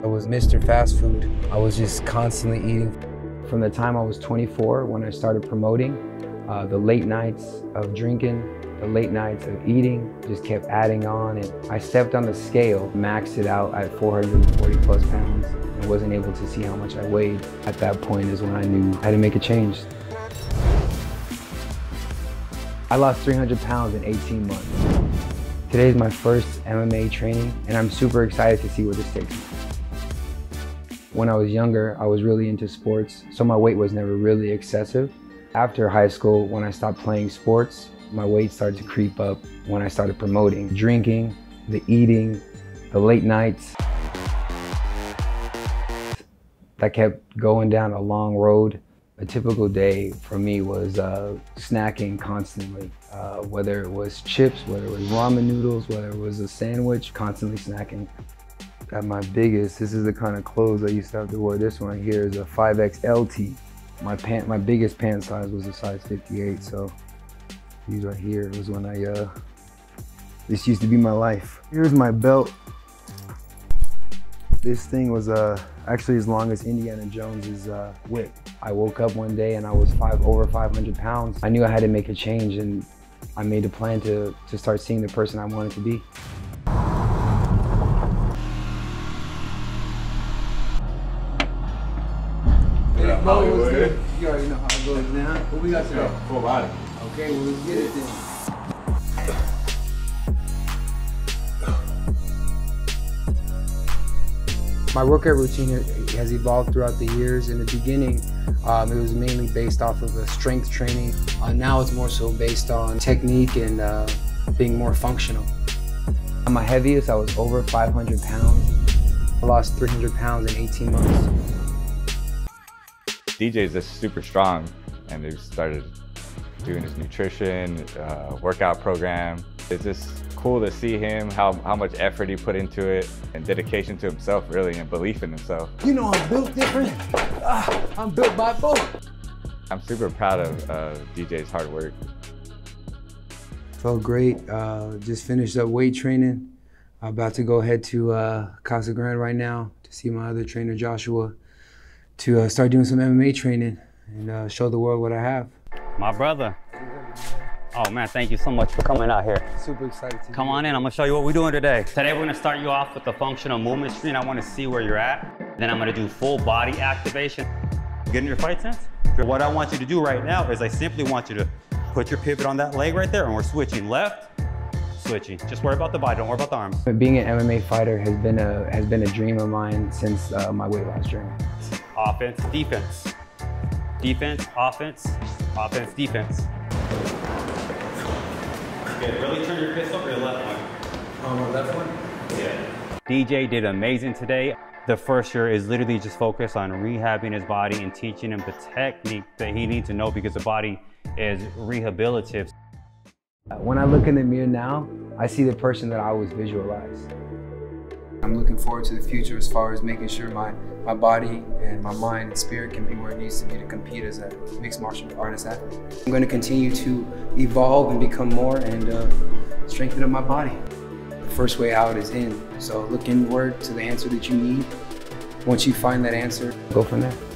I was Mr. Fast Food. I was just constantly eating. From the time I was 24, when I started promoting, uh, the late nights of drinking, the late nights of eating just kept adding on and I stepped on the scale, maxed it out at 440 plus pounds and wasn't able to see how much I weighed. At that point is when I knew I had to make a change. I lost 300 pounds in 18 months. Today is my first MMA training and I'm super excited to see where this takes me. When I was younger, I was really into sports, so my weight was never really excessive. After high school, when I stopped playing sports, my weight started to creep up when I started promoting. Drinking, the eating, the late nights. That kept going down a long road. A typical day for me was uh, snacking constantly, uh, whether it was chips, whether it was ramen noodles, whether it was a sandwich, constantly snacking. At my biggest, this is the kind of clothes I used to have to wear. This one here is a 5XLT. My pant, my biggest pant size was a size 58, so these right here was when I, uh, this used to be my life. Here's my belt. This thing was uh, actually as long as Indiana Jones's uh, whip. I woke up one day and I was five over 500 pounds. I knew I had to make a change and I made a plan to, to start seeing the person I wanted to be. Yeah, Hollywood. You already know how it goes now. What we got today? Yeah, full body. Okay, well let's get it then. My workout routine has evolved throughout the years. In the beginning, um, it was mainly based off of a strength training. Uh, now it's more so based on technique and uh, being more functional. At my heaviest, I was over 500 pounds. I lost 300 pounds in 18 months. DJ is just super strong, and they've started doing his nutrition, uh, workout program. It's just cool to see him, how, how much effort he put into it, and dedication to himself, really, and belief in himself. You know I'm built different. Ah, I'm built by Bo. I'm super proud of uh, DJ's hard work. Felt great. Uh, just finished up weight training. I'm about to go head to uh, Casa Grande right now to see my other trainer, Joshua, to uh, start doing some MMA training and uh, show the world what I have. My brother. Oh man, thank you so much for coming out here. Super excited to Come on in, I'm gonna show you what we're doing today. Today we're gonna start you off with the functional movement screen. I wanna see where you're at. Then I'm gonna do full body activation. Getting your fight sense? What I want you to do right now is I simply want you to put your pivot on that leg right there and we're switching left, switching. Just worry about the body, don't worry about the arms. Being an MMA fighter has been a has been a dream of mine since uh, my weight loss journey. Offense, defense. Defense, offense, offense, defense. Good, really turn your fist over your left one. On my left one. Yeah. DJ did amazing today. The first year is literally just focused on rehabbing his body and teaching him the technique that he needs to know because the body is rehabilitative. When I look in the mirror now, I see the person that I always visualized. I'm looking forward to the future as far as making sure my, my body and my mind and spirit can be where it needs to be to compete as a mixed martial artist athlete. I'm going to continue to evolve and become more and uh, strengthen up my body. The first way out is in, so look inward to the answer that you need. Once you find that answer, go from there.